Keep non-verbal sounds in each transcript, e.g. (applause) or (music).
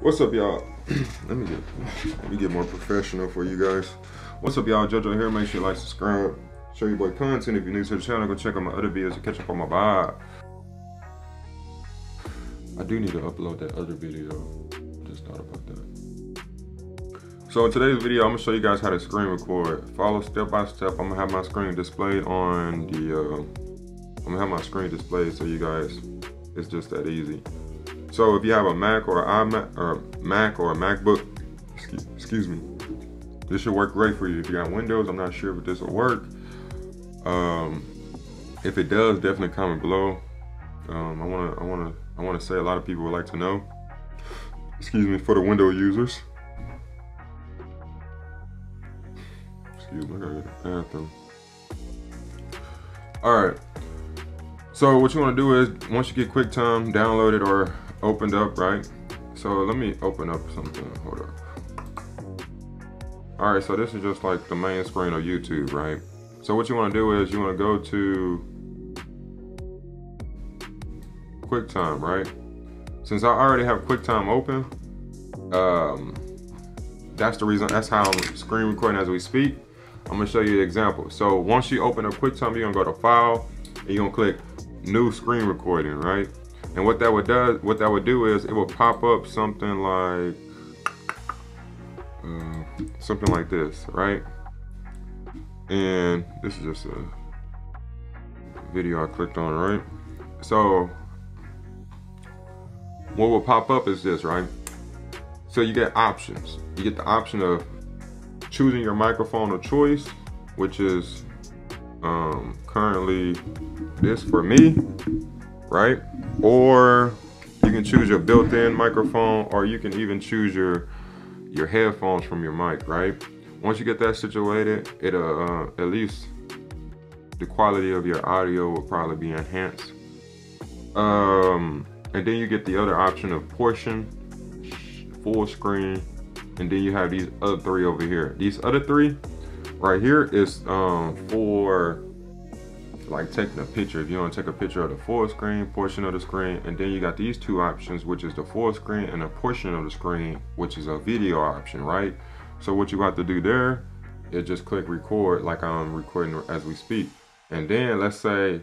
What's up, y'all? (clears throat) let me get let me get more professional for you guys. What's up, y'all? JoJo here. Make sure you like, subscribe, show your boy content. If you're new to the channel, go check out my other videos to catch up on my vibe. I do need to upload that other video. Just thought about that. So in today's video, I'm gonna show you guys how to screen record. Follow step by step. I'm gonna have my screen displayed on the. Uh, I'm gonna have my screen displayed so you guys. It's just that easy. So if you have a Mac or an iMac or a Mac or a MacBook, excuse, me, this should work great for you. If you got Windows, I'm not sure if this will work. Um, if it does, definitely comment below. Um, I wanna, I wanna, I wanna say a lot of people would like to know. Excuse me for the Windows users. Excuse me, I gotta bathroom. All right. So what you want to do is once you get QuickTime downloaded or opened up, right? So let me open up something. Hold up. All right, so this is just like the main screen of YouTube, right? So what you want to do is you want to go to QuickTime, right? Since I already have QuickTime open, um, that's the reason, that's how I'm screen recording as we speak. I'm gonna show you the example. So once you open up QuickTime, you're gonna go to File, and you're gonna click New Screen Recording, right? And what that would do, what that would do is it will pop up something like uh, something like this, right? And this is just a video I clicked on, right? So what will pop up is this, right? So you get options. You get the option of choosing your microphone of choice, which is um, currently this for me, right? Or you can choose your built-in microphone, or you can even choose your your headphones from your mic, right? Once you get that situated, it'll uh, at least the quality of your audio will probably be enhanced. Um, and then you get the other option of portion, full screen, and then you have these other three over here. These other three right here is um, for like taking a picture. If you want to take a picture of the full screen portion of the screen, and then you got these two options, which is the full screen and a portion of the screen, which is a video option, right? So what you have to do there is just click record like I'm recording as we speak. And then let's say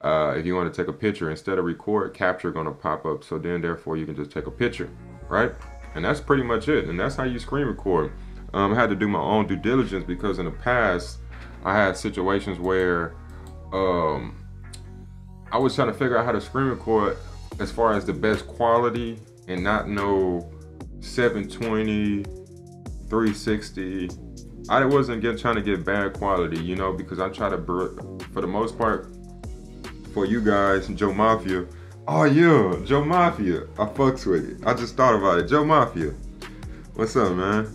uh, if you want to take a picture, instead of record, capture gonna pop up. So then therefore you can just take a picture, right? And that's pretty much it. And that's how you screen record. Um, I had to do my own due diligence because in the past I had situations where um, I was trying to figure out how to screen record as far as the best quality and not know 720, 360. I wasn't get, trying to get bad quality, you know, because I try to, for the most part, for you guys, Joe Mafia. Oh yeah, Joe Mafia. I fucks with it. I just thought about it. Joe Mafia. What's up, man?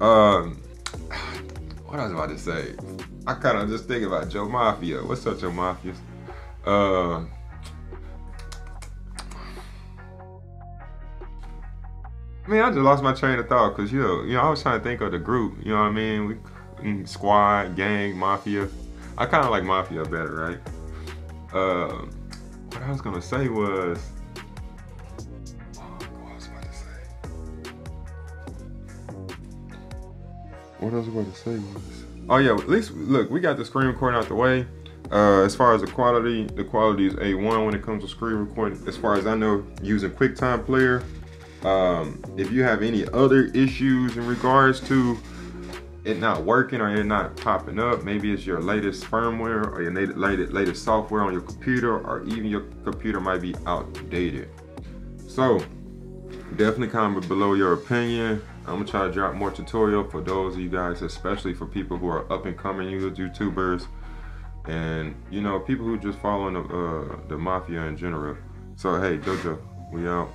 Um, (sighs) what I was about to say. I kind of just think about Joe Mafia. What's up, Joe Mafia? Uh, man, I just lost my train of thought because you know, you know, I was trying to think of the group. You know what I mean? We mm, squad, gang, mafia. I kind of like mafia better, right? Uh, what I was gonna say was. What I was about to say was. Oh yeah, at least look, we got the screen recording out the way. Uh, as far as the quality, the quality is A1 when it comes to screen recording. As far as I know, using QuickTime Player. Um, if you have any other issues in regards to it not working or it not popping up, maybe it's your latest firmware or your latest, latest software on your computer or even your computer might be outdated. So definitely comment below your opinion. I'm gonna try to drop more tutorial for those of you guys, especially for people who are up and coming YouTubers, and you know people who just following the uh, the mafia in general. So hey, Jojo, we out.